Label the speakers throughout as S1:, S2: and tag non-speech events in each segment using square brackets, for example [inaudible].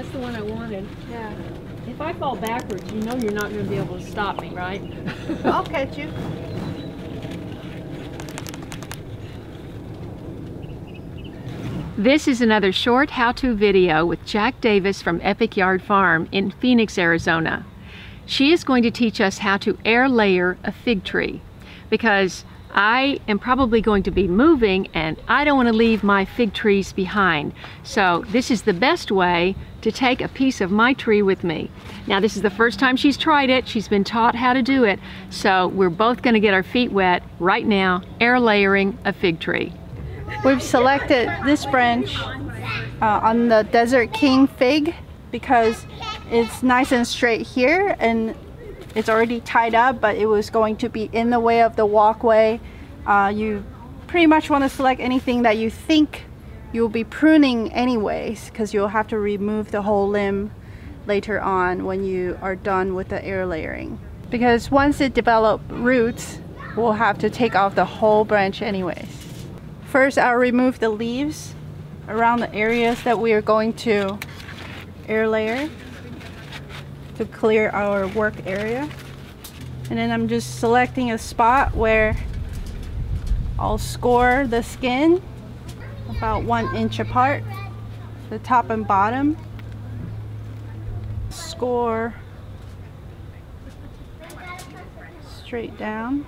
S1: That's the one I wanted.
S2: Yeah.
S1: If I fall backwards, you know you're not going to be able to stop me, right? [laughs]
S2: I'll catch you.
S1: This is another short how-to video with Jacq Davis from Epic Yard Farm in Phoenix, Arizona. She is going to teach us how to air layer a fig tree because I am probably going to be moving and I don't want to leave my fig trees behind. So this is the best way to take a piece of my tree with me. Now this is the first time she's tried it. She's been taught how to do it. So we're both going to get our feet wet right now air layering a fig tree.
S2: We've selected this branch uh, on the Desert King fig because it's nice and straight here and it's already tied up but it was going to be in the way of the walkway. Uh, you pretty much want to select anything that you think you'll be pruning anyways because you'll have to remove the whole limb later on when you are done with the air layering. Because once it develops roots, we'll have to take off the whole branch anyways. First, I'll remove the leaves around the areas that we are going to air layer to clear our work area. And then I'm just selecting a spot where I'll score the skin about one inch apart, the top and bottom. Score straight down.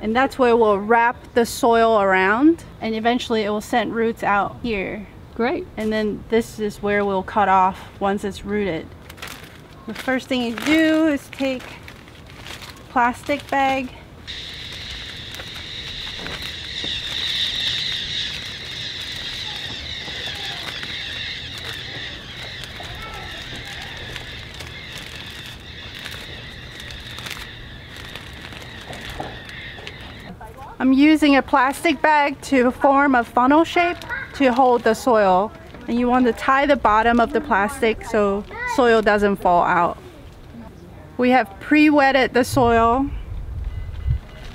S2: And that's where we'll wrap the soil around and eventually it will send roots out here
S1: Great.
S2: and then this is where we'll cut off once it's rooted the first thing you do is take plastic bag I'm using a plastic bag to form a funnel shape to hold the soil. And you want to tie the bottom of the plastic so soil doesn't fall out. We have pre-wetted the soil.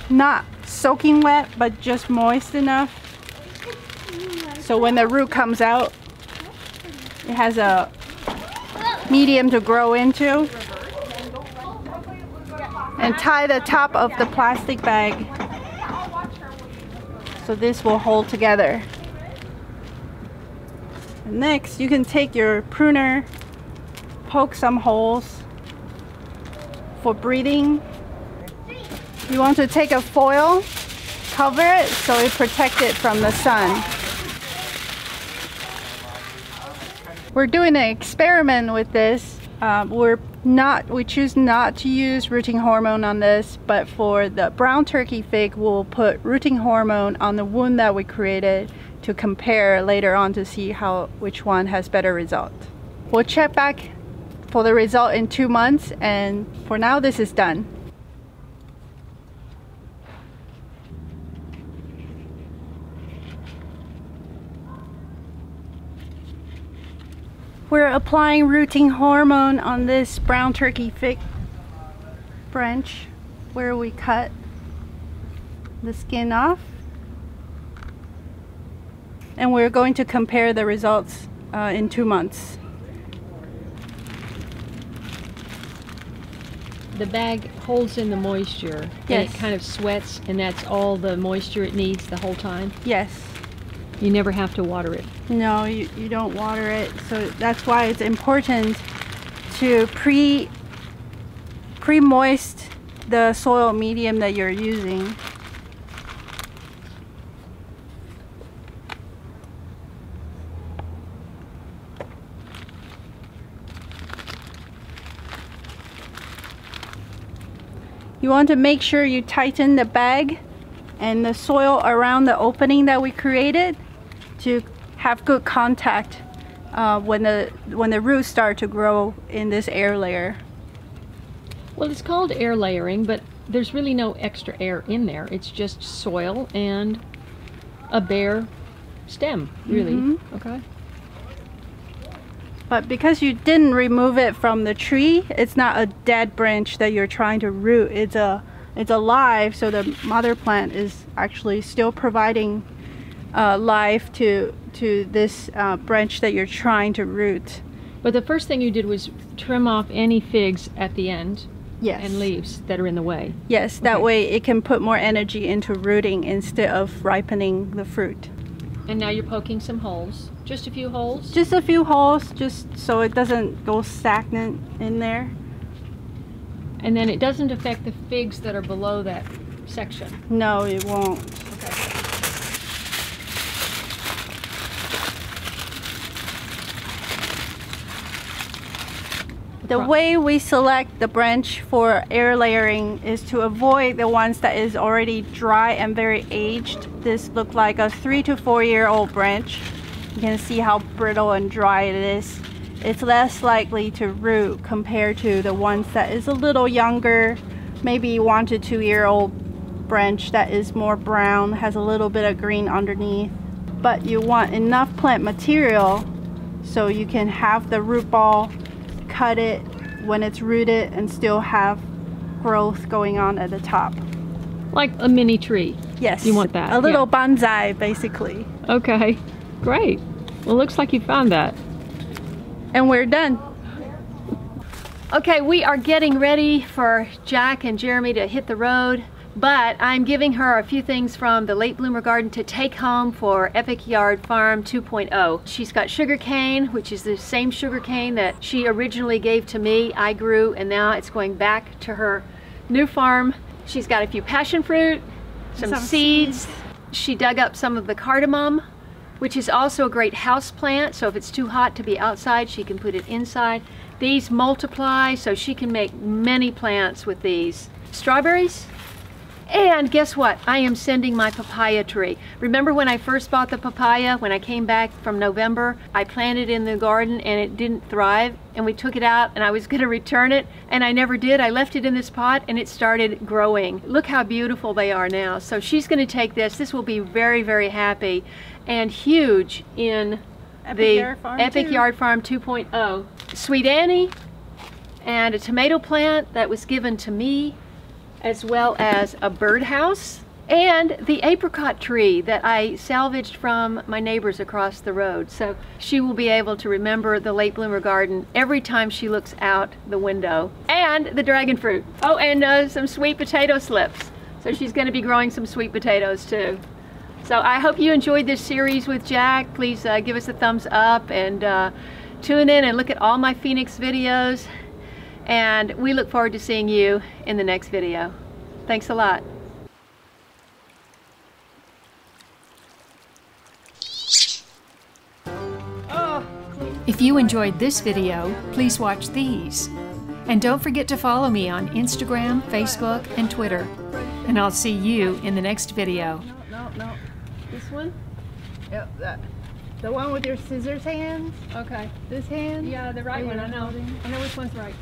S2: Not soaking wet, but just moist enough. So when the root comes out, it has a medium to grow into. And tie the top of the plastic bag so this will hold together. Next, you can take your pruner, poke some holes for breathing. You want to take a foil, cover it so it protects it from the sun. We're doing an experiment with this. Um, we're not we choose not to use rooting hormone on this but for the brown turkey fig we'll put rooting hormone on the wound that we created to compare later on to see how which one has better result. We'll check back for the result in two months and for now this is done We're applying rooting hormone on this brown turkey fig branch where we cut the skin off. And we're going to compare the results uh, in two months.
S1: The bag holds in the moisture.
S2: Yes.
S1: And it kind of sweats and that's all the moisture it needs the whole time.
S2: Yes.
S1: You never have to water it.
S2: No, you, you don't water it. So that's why it's important to pre pre-moist the soil medium that you're using. You want to make sure you tighten the bag and the soil around the opening that we created to have good contact uh, when the when the roots start to grow in this air layer.
S1: Well, it's called air layering, but there's really no extra air in there. It's just soil and a bare stem, really.
S2: Mhm.
S1: Okay.
S2: But because you didn't remove it from the tree, it's not a dead branch that you're trying to root. It's a it's alive, so the mother plant is actually still providing uh, life to to this uh, branch that you're trying to root.
S1: But the first thing you did was trim off any figs at the end
S2: Yes.
S1: and leaves that are in the way.
S2: Yes, that
S1: Okay.
S2: way it can put more energy into rooting instead of ripening the fruit.
S1: And now you're poking some holes. Just a few holes?
S2: Just a few holes, just so it doesn't go stagnant in there.
S1: And then it doesn't affect the figs that are below that section.
S2: No, it won't.
S1: Okay.
S2: The way we select the branch for air layering is to avoid the ones that is already dry and very aged. This look like a three to four year old branch. You can see how brittle and dry it is. It's less likely to root compared to the ones that is a little younger, maybe one to two year old branch that is more brown, has a little bit of green underneath. But you want enough plant material so you can have the root ball cut it when it's rooted and still have growth going on at the top.
S1: Like a mini tree.
S2: Yes.
S1: You want that,
S2: A little
S1: yeah.
S2: bonsai basically.
S1: Okay. Great. Well, looks like you found that.
S2: And we're done.
S1: Okay, we are getting ready for Jacq and Jeremy to hit the road, but I'm giving her a few things from the Late Bloomer Garden to take home for Epic Yard Farm 2.0. She's got sugar cane, which is the same sugar cane that she originally gave to me. I grew, and now it's going back to her new farm. She's got a few passion fruit, some,
S2: Some
S1: seeds. She dug up some of the cardamom, which is also a great house plant. So if it's too hot to be outside, she can put it inside. These multiply, so she can make many plants with these. Strawberries, and guess what? I am sending my papaya tree. Remember when I first bought the papaya, when I came back from November, I planted it in the garden and it didn't thrive and we took it out and I was [laughs] gonna return it and I never did. I left it in this pot and it started growing. Look how beautiful they are now. So she's gonna take this. This will be very, very happy and huge in
S2: Epic
S1: the
S2: Yard
S1: Epic
S2: 2.
S1: Yard Farm 2.0. Sweet Annie and a tomato plant that was given to me as well as a birdhouse and the apricot tree that I salvaged from my neighbors across the road. So she will be able to remember the late bloomer garden every time she looks out the window. And the dragon fruit. Oh, and uh, some sweet potato slips. So she's going to be growing some sweet potatoes too. So I hope you enjoyed this series with Jacq. Please uh, give us a thumbs up and uh, tune in and look at all my Phoenix videos. And we look forward to seeing you in the next video. Thanks a lot. If you enjoyed this video, please watch these. And don't forget to follow me on Instagram, Facebook, and Twitter. And I'll see you in the next video.
S2: No, no. No.
S1: This one?
S2: Yep, that. The one with your scissors hands.
S1: Okay.
S2: This hand.
S1: Yeah, the right one,
S2: you're
S1: I know. I know which one's right.